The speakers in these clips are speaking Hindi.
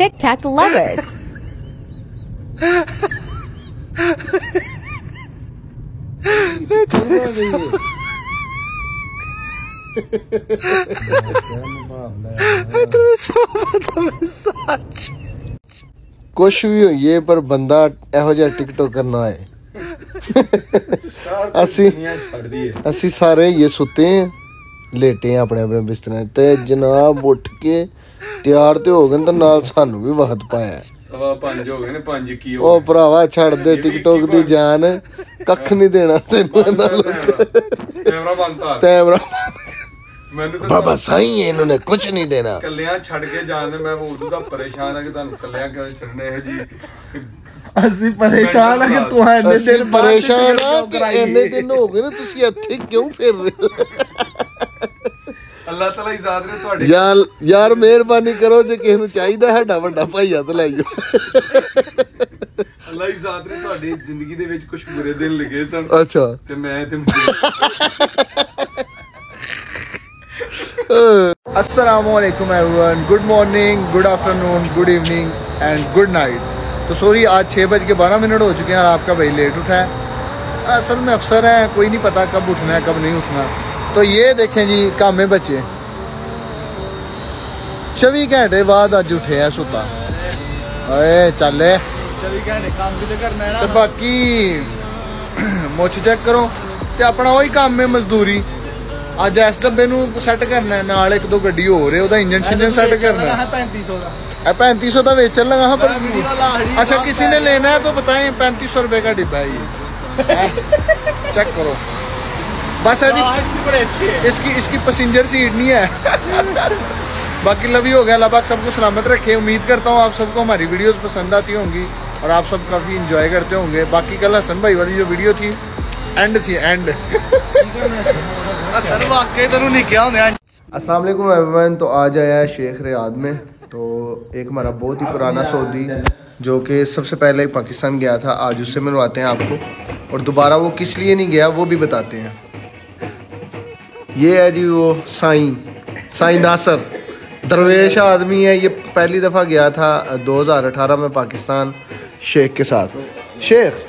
attack the lovers. ਕੁਛ ਵੀ ਹੋਈਏ ਪਰ ਬੰਦਾ ਇਹੋ ਜਿਹਾ ਟਿਕਟੋਕਰ ਨਾ ਹੈ ਅਸੀਂ ਛੱਡਦੀ ਹੈ ਅਸੀਂ ਸਾਰੇ ਇਹ ਸੁੱਤੇ ਆਂ ਲੇਟੇ ਆਂ ਆਪਣੇ ਆਪਣੇ ਬਿਸਤਰੇ ਤੇ ਜਨਾਬ ਉੱਠ ਕੇ ਤਿਆਰ ਤੇ ਹੋ ਗਏ ਨੇ ਤੇ ਨਾਲ ਸਾਨੂੰ ਵੀ ਵਕਤ ਪਾਇਆ ਸਵਾ ਪੰਜ ਹੋ ਗਏ ਨੇ ਪੰਜ ਕੀ ਹੋ ਉਹ ਭਰਾਵਾ ਛੱਡ ਦੇ ਟਿਕਟੋਕ ਦੀ ਜਾਨ ਕੱਖ ਨਹੀਂ ਦੇਣਾ ਤੈਨੂੰ ਇਹਨਾਂ ਲੋਕ ਕੈਮਰਾ ਬੰਦ ਕਰ। ਕੈਮਰਾ ਮੈਨੂੰ ਤਾਂ ਬਾਬਾ ਸਾਈਂ ਇਹਨਾਂ ਨੇ ਕੁਝ ਨਹੀਂ ਦੇਣਾ। ਕੱਲਿਆਂ ਛੱਡ ਕੇ ਜਾਣ ਮੈਂ ਉਦੋਂ ਦਾ ਪਰੇਸ਼ਾਨ ਆ ਕਿ ਤੁਹਾਨੂੰ ਕੱਲਿਆਂ ਕਿਉਂ ਛੱਡਣੇ ਇਹ ਜੀ? ਅਸੀਂ ਪਰੇਸ਼ਾਨ ਆ ਕਿ ਤੂੰ ਇੰਨੇ ਅਸੀਂ ਦਿਨ ਬਾਅਦ ਪਰੇਸ਼ਾਨ ਆ ਕਿ? ਇੰਨੇ ਦਿਨ ਹੋ ਗਏ ਨੇ ਤੁਸੀਂ ਇੱਥੇ ਕਿਉਂ ਫਿਰ ਰਹੇ ਹੋ? ਅੱਲਾਹ ਤਾਲਾ ਇਜ਼ਾਦ ਨੇ ਤੁਹਾਡੇ ਯਾਰ ਯਾਰ ਮਿਹਰਬਾਨੀ ਕਰੋ ਜੇ ਕਿਸੇ ਨੂੰ ਚਾਹੀਦਾ ਸਾਡਾ ਵੱਡਾ ਭਾਈਆ ਤੇ ਲੈ ਜਾਓ ਅੱਲਾਹ ਇਜ਼ਾਦ ਨੇ ਤੁਹਾਡੀ ਜ਼ਿੰਦਗੀ ਦੇ ਵਿੱਚ ਕੁਝ ਬੁਰੇ ਦਿਨ ਲਿਖੇ ਸਨ ਅੱਛਾ ਤੇ ਮੈਂ ਤੇ अस्सलाम वालेकुम everyone good morning good afternoon good evening and good night तो सॉरी आज छः बज के बारह मिनट हो चुके हैं और आपका भाई लेट उठा है असल में अफसर है कोई नहीं पता कब उठना है कब नहीं उठना तो ये देखें जी कामे बचे। चौबी घंटे बाद अज उठे हैं सुता चल तो बाकी मुछ चेक करो ते अपना वही काम है मजदूरी। अज इस डब्बे सैट करना नाल एक दो गड्डी हो रही ओदा इंजन शिंजन सैट करना है। 3500 का का बेचन लगा हाँ पर अच्छा किसी ने लेना है तो बताएँ 3500 रुपए का डिब्बा है ये। चेक करो। बस इसकी है। इसकी इसकी पैसेंजर सीट नहीं है। बाकी लवी हो गया अल्लाह पाक सबको सलामत रखे। उम्मीद करता हूँ आप सबको हमारी वीडियोस पसंद आती होंगी और आप सब काफ़ी इंजॉय करते होंगे। बाकी कल हसन भाई वाली जो वीडियो थी एंड थी एंड असल वाकई नहीं क्या होंगे अस्सलाम वालेकुम एवरीवन तो आज आया है शेख रियाद में। तो एक हमारा बहुत ही पुराना सऊदी जो कि सबसे पहले पाकिस्तान गया था आज उससे मिलवाते हैं आपको। और दोबारा वो किस लिए नहीं गया वो भी बताते हैं। ये है जी वो साईं साईं नासर दरवेश आदमी है ये पहली दफ़ा गया था 2018 में पाकिस्तान शेख के साथ शेख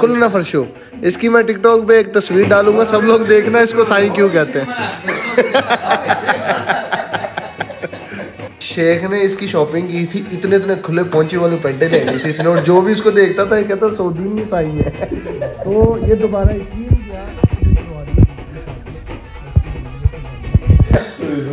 कुल नफर शो इसकी मैं टिकटॉक पे एक तस्वीर डालूंगा सब लोग देखना इसको साई क्यों कहते हैं शेख ने इसकी शॉपिंग की थी इतने इतने खुले पहुंचे वाली पेंटे ले ली थी इसने और जो भी इसको देखता था ये कहता सऊदी में साई है तो ये दोबारा इसलिए नहीं गया